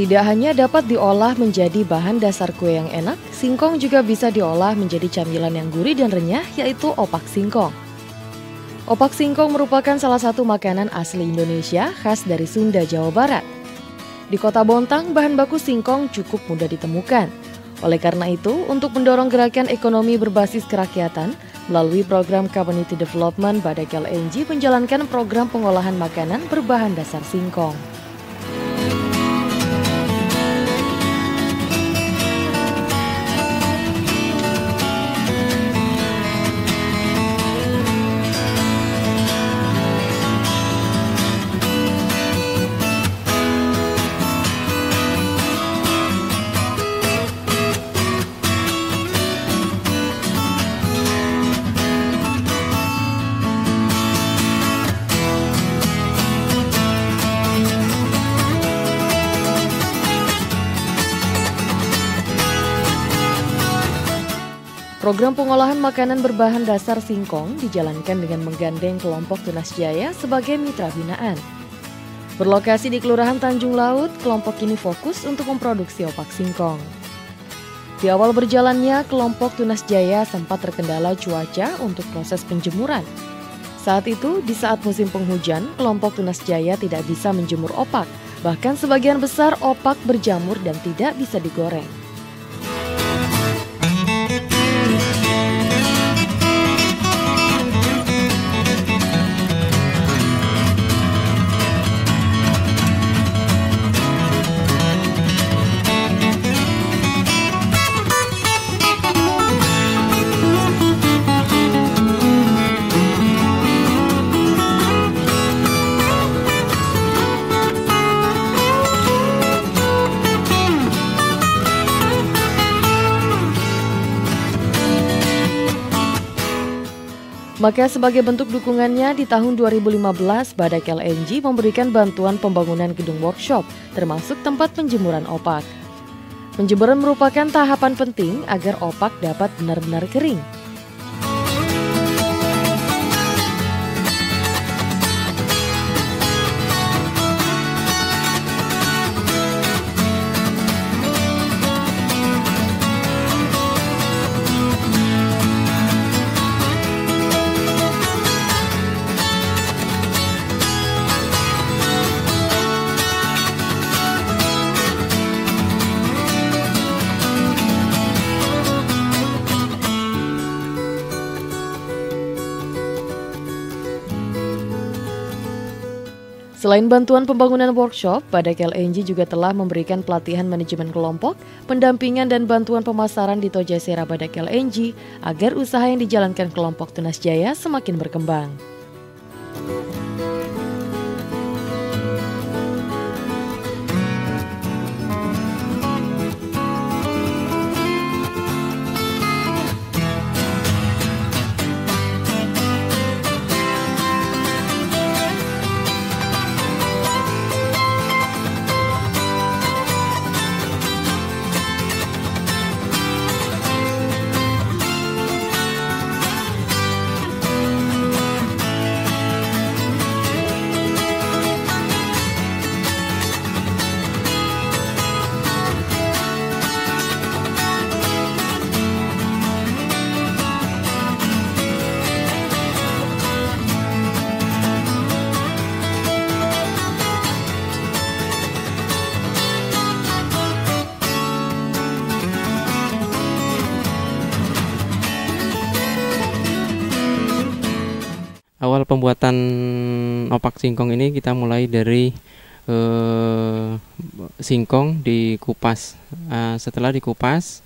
Tidak hanya dapat diolah menjadi bahan dasar kue yang enak, singkong juga bisa diolah menjadi camilan yang gurih dan renyah, yaitu opak singkong. Opak singkong merupakan salah satu makanan asli Indonesia khas dari Sunda, Jawa Barat. Di kota Bontang, bahan baku singkong cukup mudah ditemukan. Oleh karena itu, untuk mendorong gerakan ekonomi berbasis kerakyatan, melalui program Community Development, Badak LNG menjalankan program pengolahan makanan berbahan dasar singkong. Program pengolahan makanan berbahan dasar singkong dijalankan dengan menggandeng kelompok Tunas Jaya sebagai mitra binaan. Berlokasi di Kelurahan Tanjung Laut, kelompok ini fokus untuk memproduksi opak singkong. Di awal berjalannya, kelompok Tunas Jaya sempat terkendala cuaca untuk proses penjemuran. Saat itu, di saat musim penghujan, kelompok Tunas Jaya tidak bisa menjemur opak. Bahkan sebagian besar opak berjamur dan tidak bisa digoreng. Maka sebagai bentuk dukungannya di tahun 2015 Badak LNG memberikan bantuan pembangunan gedung workshop termasuk tempat penjemuran opak. Penjemuran merupakan tahapan penting agar opak dapat benar-benar kering Selain bantuan pembangunan workshop, Badak LNG juga telah memberikan pelatihan manajemen kelompok, pendampingan dan bantuan pemasaran di Tojasera Badak LNG agar usaha yang dijalankan kelompok Tunas Jaya semakin berkembang. Awal pembuatan opak singkong ini kita mulai dari uh, singkong dikupas. Uh, setelah dikupas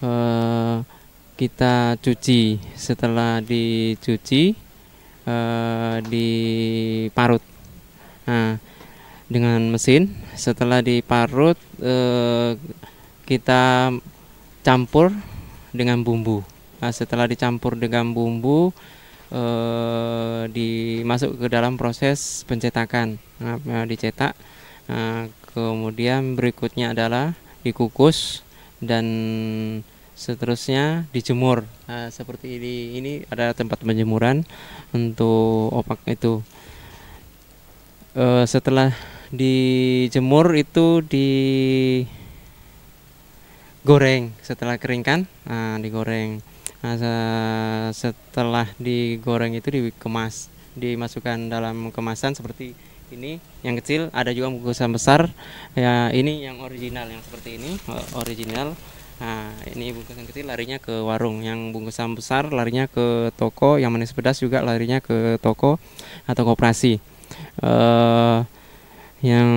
uh, kita cuci. Setelah dicuci uh, diparut. Nah, dengan mesin. Setelah diparut uh, kita campur dengan bumbu. Nah, setelah dicampur dengan bumbu eh, dimasuk ke dalam proses pencetakan. Nah, dicetak. Nah, kemudian berikutnya adalah dikukus dan seterusnya dijemur. Nah, seperti ini ini ada tempat penjemuran untuk opak itu. E, setelah dijemur itu di goreng setelah kering kan nah, digoreng nah, setelah digoreng itu dikemas dimasukkan dalam kemasan seperti ini yang kecil ada juga bungkusan besar. Ya ini yang original yang seperti ini original. Nah ini bungkusan kecil larinya ke warung. Yang bungkusan besar larinya ke toko. Yang manis pedas juga larinya ke toko atau koperasi. Uh, yang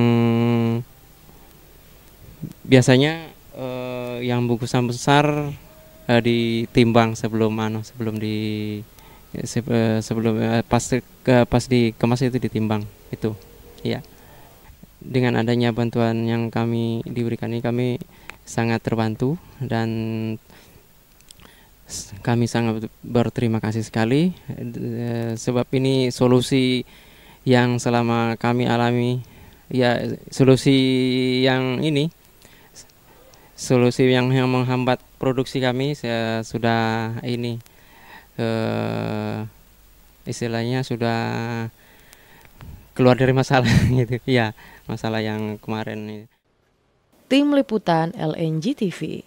biasanya uh, yang bungkusan besar uh, ditimbang sebelum anu sebelum di se, uh, sebelum uh, pas uh, pas dikemas itu ditimbang itu. Ya dengan adanya bantuan yang kami diberikan ini kami sangat terbantu dan kami sangat berterima kasih sekali. Sebab ini solusi yang selama kami alami ya solusi yang ini solusi yang yang menghambat produksi kami saya sudah ini eh, istilahnya sudah keluar dari masalah gitu. Ya masalah yang kemarin tim liputan LNG TV